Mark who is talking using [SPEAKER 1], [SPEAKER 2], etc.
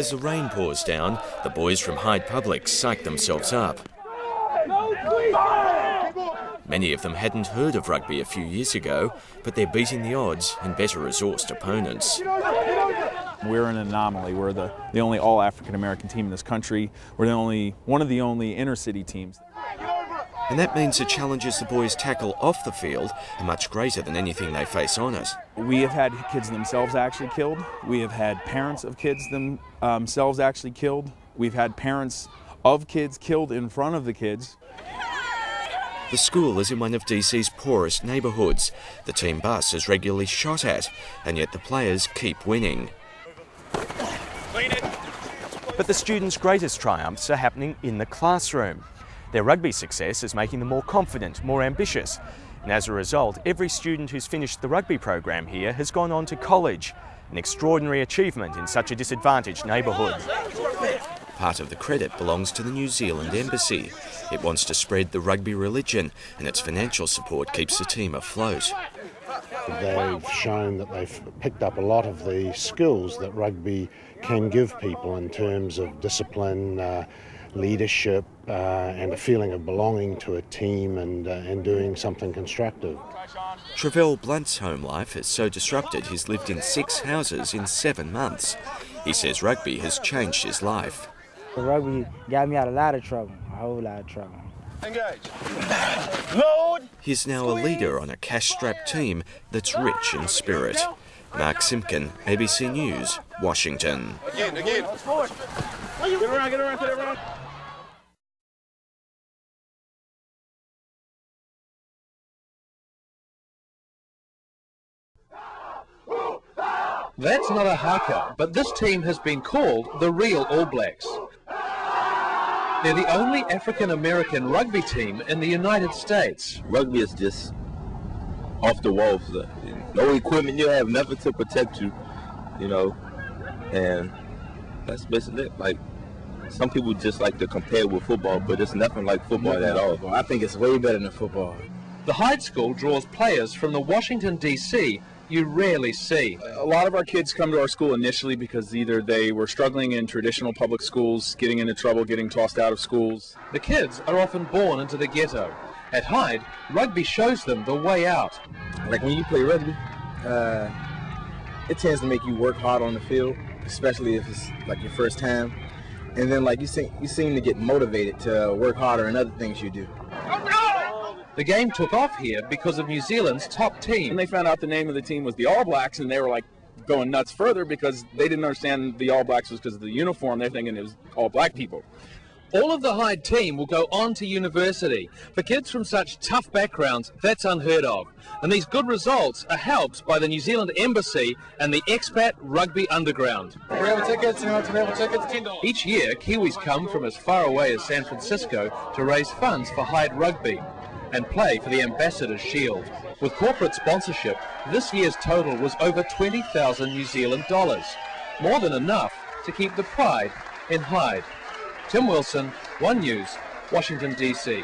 [SPEAKER 1] As the rain pours down, the boys from Hyde Public psych themselves up. Many of them hadn't heard of rugby a few years ago, but they're beating the odds and better resourced opponents.
[SPEAKER 2] We're an anomaly. We're the, the only all African American team in this country. We're the only one of the only inner city teams.
[SPEAKER 1] And that means the challenges the boys tackle off the field are much greater than anything they face on it.
[SPEAKER 2] We have had kids themselves actually killed. We have had parents of kids themselves actually killed. We've had parents of kids killed in front of the kids.
[SPEAKER 1] The school is in one of DC's poorest neighbourhoods. The team bus is regularly shot at, and yet the players keep winning. But the students' greatest triumphs are happening in the classroom. Their rugby success is making them more confident, more ambitious. And as a result, every student who's finished the rugby program here has gone on to college, an extraordinary achievement in such a disadvantaged neighbourhood. Part of the credit belongs to the New Zealand Embassy. It wants to spread the rugby religion, and its financial support keeps the team afloat.
[SPEAKER 3] They've shown that they've picked up a lot of the skills that rugby can give people in terms of discipline, uh, leadership, uh, and a feeling of belonging to a team and, uh, and doing something constructive.
[SPEAKER 1] Travell Blunt's home life is so disrupted he's lived in six houses in seven months. He says rugby has changed his life.
[SPEAKER 4] The rugby got me out of a lot of trouble, a whole lot of trouble.
[SPEAKER 1] Engage. Load. He's now a leader on a cash-strapped team that's rich in spirit. Mark Simkin, ABC News, Washington. Again, again. Get around, get around, get around.
[SPEAKER 5] That's not a haka, but this team has been called the real All Blacks. They're the only African American rugby team in the United States.
[SPEAKER 6] Rugby is just off the wall. No equipment you have, nothing to protect you, you know, and that's basically it. Like some people just like to compare with football, but it's nothing like football at all.
[SPEAKER 7] I think it's way better than football.
[SPEAKER 5] The Hyde School draws players from the Washington, D.C you rarely see.
[SPEAKER 2] A lot of our kids come to our school initially because either they were struggling in traditional public schools, getting into trouble, getting tossed out of schools.
[SPEAKER 5] The kids are often born into the ghetto. At Hyde, rugby shows them the way out.
[SPEAKER 7] Like when you play rugby, uh, it tends to make you work hard on the field, especially if it's like your first time. And then like you seem you seem to get motivated to work harder in other things you do.
[SPEAKER 5] The game took off here because of New Zealand's top team.
[SPEAKER 2] And they found out the name of the team was the All Blacks, and they were like going nuts further because they didn't understand the All Blacks was because of the uniform. They're thinking it was all black people.
[SPEAKER 5] All of the Hyde team will go on to university. For kids from such tough backgrounds, that's unheard of. And these good results are helped by the New Zealand Embassy and the Expat Rugby Underground.
[SPEAKER 8] tickets, tickets,
[SPEAKER 5] Each year, Kiwis come from as far away as San Francisco to raise funds for Hyde Rugby and play for the Ambassador's Shield. With corporate sponsorship, this year's total was over 20,000 New Zealand dollars, more than enough to keep the pride in Hyde. Tim Wilson, One News, Washington, D.C.